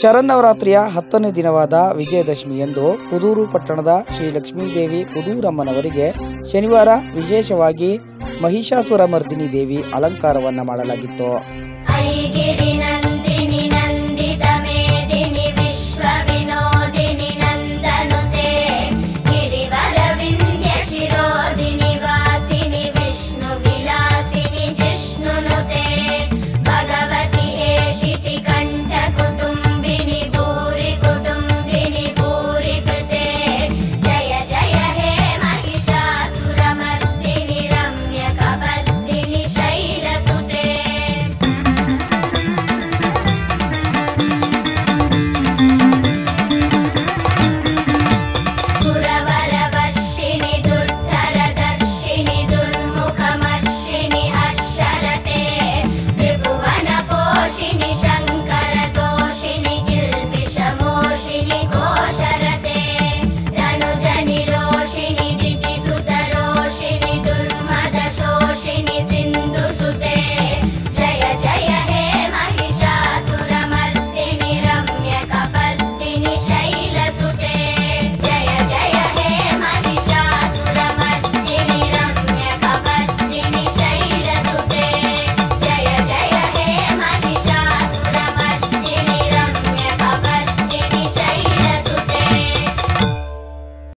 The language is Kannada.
ಶರನ್ನವರಾತ್ರಿಯ ಹತ್ತನೇ ದಿನವಾದ ವಿಜಯದಶಮಿಯಂದು ಕುದೂರು ಪಟ್ಟಣದ ಶ್ರೀ ಲಕ್ಷ್ಮೀದೇವಿ ಕುದೂರಮ್ಮನವರಿಗೆ ಶನಿವಾರ ವಿಶೇಷವಾಗಿ ಮಹಿಷಾಸುರ ಮರ್ದಿನಿ ದೇವಿ ಅಲಂಕಾರವನ್ನು ಮಾಡಲಾಗಿತ್ತು.